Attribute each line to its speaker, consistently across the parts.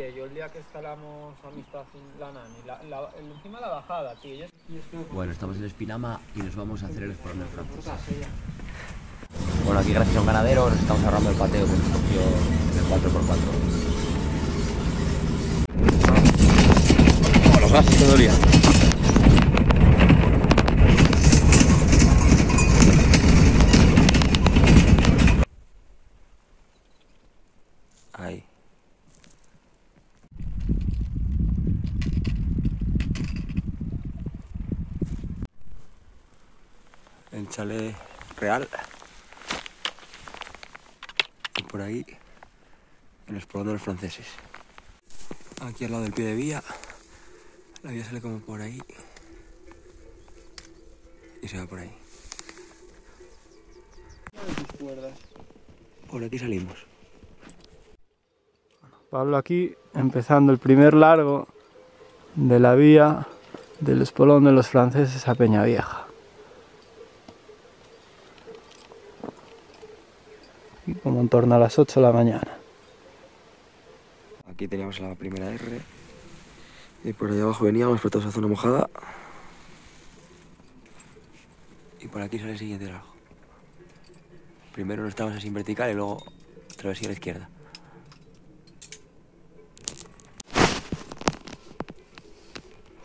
Speaker 1: pillé yo el día que escalamos Amistad en la Nani, la, la, el- encima de la bajada, tío. Yo, yo estuve por-
Speaker 2: Bueno, estamos en Espinama y nos vamos a hacer el
Speaker 1: por
Speaker 2: francés. Bueno, aquí gracias a un ganadero nos estamos ahorrando el pateo que nos cogió el 4x4. Oh, los gases todo el día. Ahí. Chalet real. Y por ahí el espolón de los franceses. Aquí al lado del pie de vía. La vía sale como por ahí. Y se va por ahí. Por aquí salimos.
Speaker 1: Pablo aquí empezando el primer largo de la vía del espolón de los franceses a Peñavieja. Como en torno a las 8 de la mañana.
Speaker 2: Aquí teníamos la primera R. Y por ahí abajo veníamos por toda esa zona mojada. Y por aquí sale el siguiente largo. Primero nos estábamos así en vertical y luego travesía a la izquierda.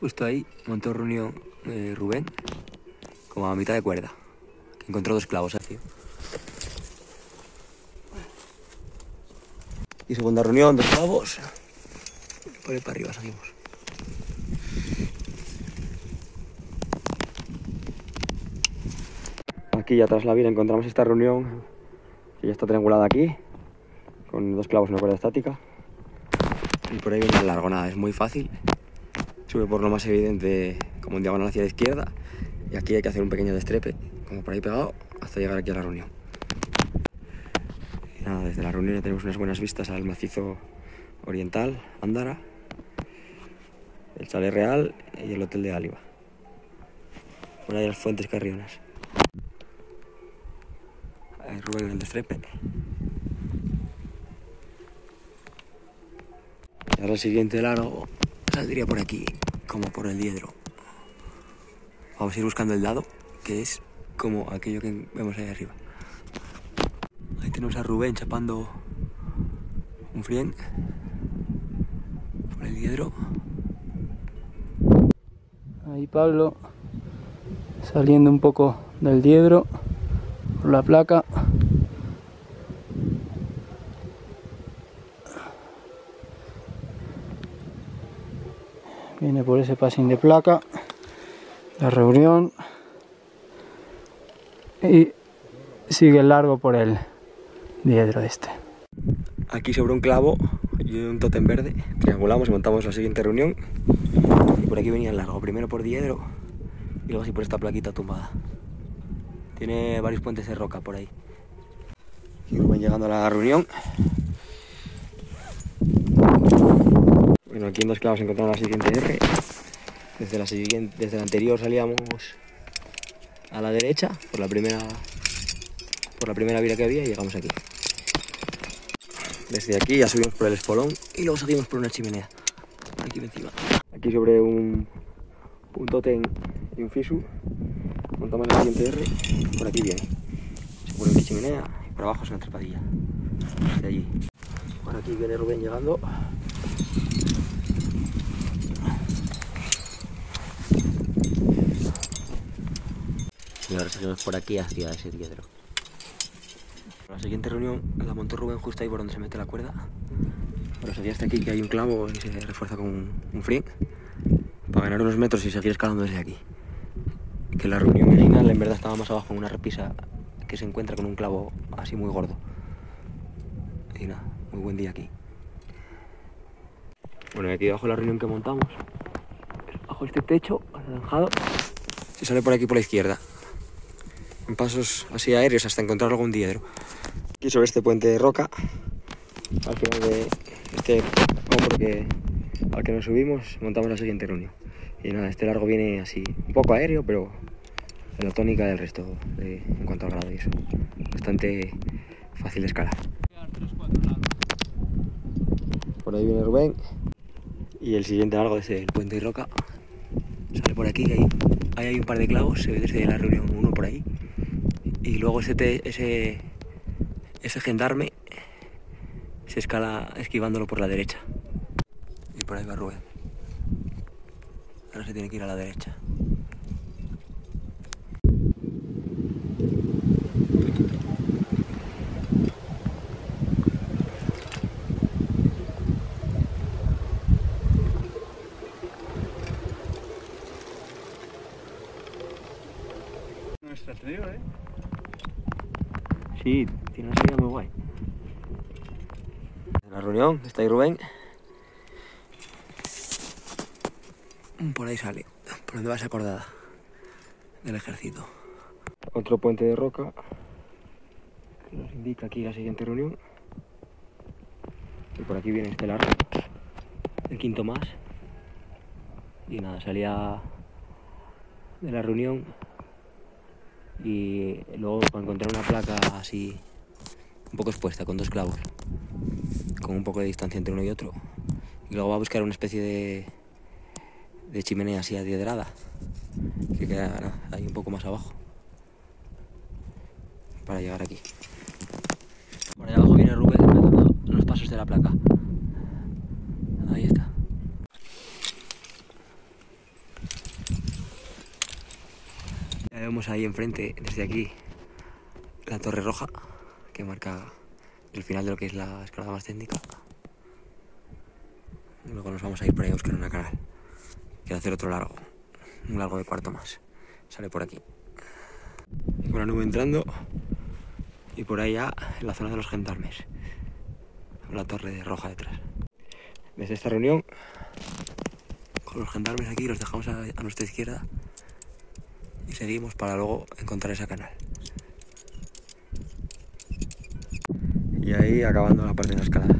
Speaker 2: Justo ahí montó reunión eh, Rubén, como a mitad de cuerda. Encontró dos clavos así. Y segunda reunión, dos clavos. Por ahí para arriba salimos. Aquí ya tras la vía encontramos esta reunión que ya está triangulada aquí, con dos clavos en una cuerda estática. Y por ahí viene el largo, nada, es muy fácil. Sube por lo más evidente como un diagonal hacia la izquierda y aquí hay que hacer un pequeño destrepe, como por ahí pegado, hasta llegar aquí a la reunión. Desde la reunión tenemos unas buenas vistas al macizo oriental, Andara, el chalet real y el hotel de Áliva. Por ahí las fuentes carrionas. Ahí Rubén en el destrepe. Y ahora el siguiente largo saldría por aquí, como por el diedro. Vamos a ir buscando el dado, que es como aquello que vemos ahí arriba. Tenemos a Rubén chapando un frien por el diedro.
Speaker 1: Ahí Pablo saliendo un poco del diedro por la placa. Viene por ese pasín de placa. La reunión. Y sigue largo por el diedro este.
Speaker 2: Aquí sobre un clavo y un tótem verde. Triangulamos y montamos la siguiente reunión. Por aquí venía el largo. Primero por diedro y luego así por esta plaquita tumbada. Tiene varios puentes de roca por ahí. Y Rubén llegando a la reunión. Bueno, aquí en dos clavos encontramos la siguiente R. Desde la, siguiente, desde la anterior salíamos a la derecha por la primera por la primera vía que había y llegamos aquí. Desde aquí ya subimos por el espolón y luego seguimos por una chimenea. Aquí encima. Aquí sobre un, un tótem y un fisu. Montamos la siguiente R. Por aquí viene. Se pone una chimenea y por abajo es una trepadilla. De allí. Por aquí viene Rubén llegando. Y ahora seguimos por aquí hacia ese diedro. La siguiente reunión la montó Rubén justo ahí por donde se mete la cuerda. Ahora sería hasta aquí que hay un clavo y se refuerza con un, un frien para ganar unos metros y seguir escalando desde aquí. Que la reunión original en verdad estaba más abajo en una repisa que se encuentra con un clavo así muy gordo. Y nada, muy buen día aquí. Bueno, y aquí debajo de la reunión que montamos, bajo este techo anaranjado, se sale por aquí por la izquierda. Pasos así aéreos hasta encontrar algún diedro. Aquí sobre este puente de roca, al final de este hombro que, al que nos subimos, montamos la siguiente reunión. Y nada, este largo viene así, un poco aéreo, pero en la tónica del resto de- en cuanto al grado y eso. Bastante fácil de escalar. Por ahí viene Rubén. Y el siguiente largo es el puente y roca. Sale por aquí, hay un par de clavos, se ve desde la reunión uno por ahí. Y luego ese, ese, ese gendarme se escala esquivándolo por la derecha. Y por ahí va Rubén. Ahora se tiene que ir a la derecha. Sí, tiene una salida muy guay. La reunión está ahí Rubén. Por ahí sale, por donde va esa acordada del ejército. Otro puente de roca que nos indica aquí la siguiente reunión. Y por aquí viene este largo, el quinto más. Y nada, salía de la reunión y luego encontrar una placa así un poco expuesta con dos clavos con un poco de distancia entre uno y otro y luego va a buscar una especie de de chimenea así adiedrada que queda ahí un poco más abajo para llegar aquí. Por ahí abajo viene Rubén empezando los pasos de la placa ahí está Ya vemos ahí enfrente, desde aquí, la torre roja que marca el final de lo que es la escalada más técnica. Luego nos vamos a ir por ahí a buscar una canal. Quiero hacer otro largo, un largo de cuarto más. Sale por aquí. Y con la nube entrando y por ahí ya en la zona de los gendarmes. La torre roja detrás. Desde esta reunión, con los gendarmes aquí, los dejamos a nuestra izquierda y seguimos para luego encontrar esa canal. Y ahí acabando la parte de la escalada.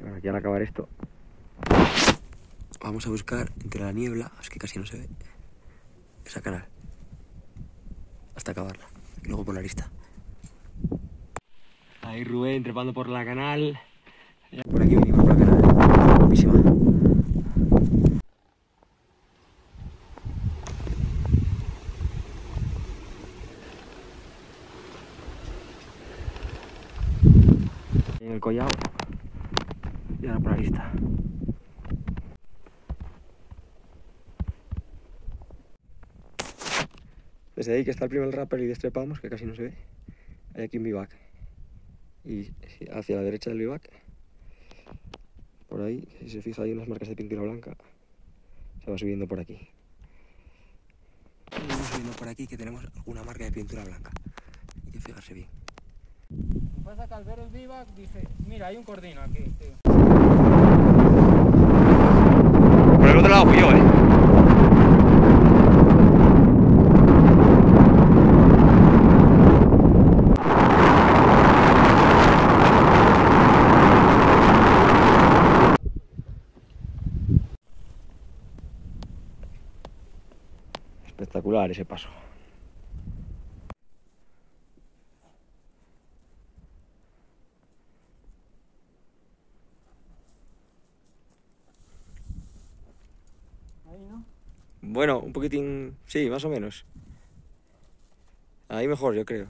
Speaker 2: Bueno, aquí al acabar esto, vamos a buscar entre la niebla, es que casi no se ve, esa canal. Hasta acabarla. Y luego por la lista. Ahí Rubén trepando por la canal. Por aquí venimos por la canal. Guapísima. En el collado. Y ahora por la lista. Desde ahí que está el primer rapper y destrepamos, que casi no se ve. Hay aquí un bivac. Y hacia la derecha del bivac por ahí, si se fija hay unas marcas de pintura blanca, se va subiendo por aquí. Y vamos subiendo por aquí que tenemos alguna marca de pintura blanca. Hay que fijarse bien.
Speaker 1: Lo que pasa que al ver el vivac dije, mira, hay un cordino aquí, tío.
Speaker 2: Espectacular ese paso.
Speaker 1: Ahí, ¿no?
Speaker 2: Bueno, un poquitín, sí, más o menos. Ahí mejor, yo creo.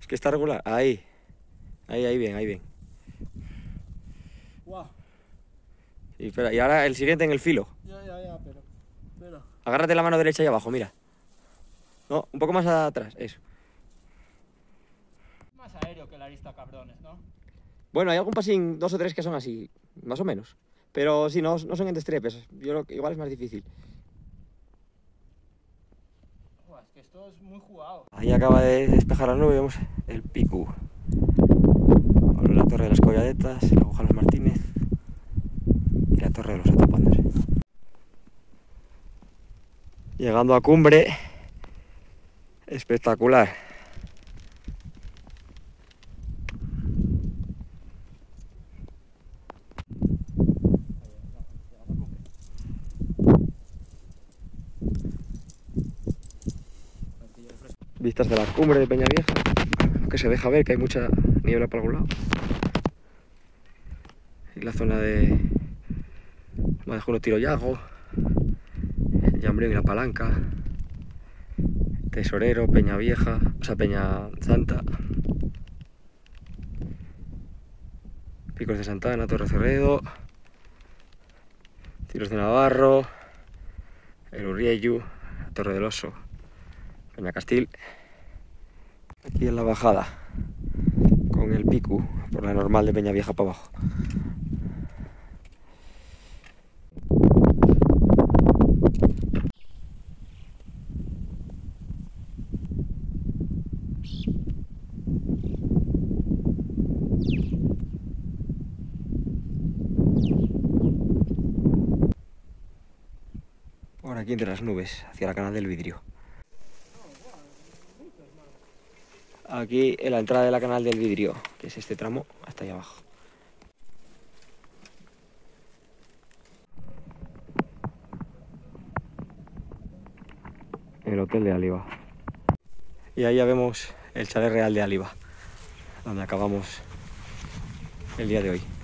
Speaker 2: Es que está regular. Ahí. Ahí, ahí bien, ahí bien.
Speaker 1: Guau,
Speaker 2: Y, espera, y ahora el siguiente en el filo.
Speaker 1: ya, ya, ya, pero, pero.
Speaker 2: Agárrate la mano derecha ahí abajo, mira. No, un poco más atrás, eso.
Speaker 1: Más aéreo que la arista cabrones, ¿no?
Speaker 2: Bueno, hay algún pasín, dos o tres que son así, más o menos. Pero sí, no, no son en destrepes. Yo creo que igual es más difícil.
Speaker 1: Es que esto es muy jugado.
Speaker 2: Ahí acaba de despejar la nube, vemos el pico. La torre de las Colladetas, la aguja Los Martínez y la torre de los Atapandos. Llegando a cumbre, espectacular. Vistas de la cumbre de Peñavieja, que se deja ver que hay mucha niebla por algún lado. Y la zona de Madejuno Tiro Yago, Llambrín y La Palanca, Tesorero, Peña Vieja, o sea, Peña Santa, Picos de Santana, Torre Cerredo, Tiros de Navarro, El Urriellu, Torre del Oso, Peña Castil. Aquí en la bajada, con el Picu, por la normal de Peña Vieja para abajo. Por aquí entre las nubes, hacia la canal del vidrio. Aquí en la entrada de la canal del vidrio, que es este tramo, hasta ahí abajo. El hotel de Aliva. Y ahí ya vemos el chalet real de Aliva, donde acabamos el día de hoy.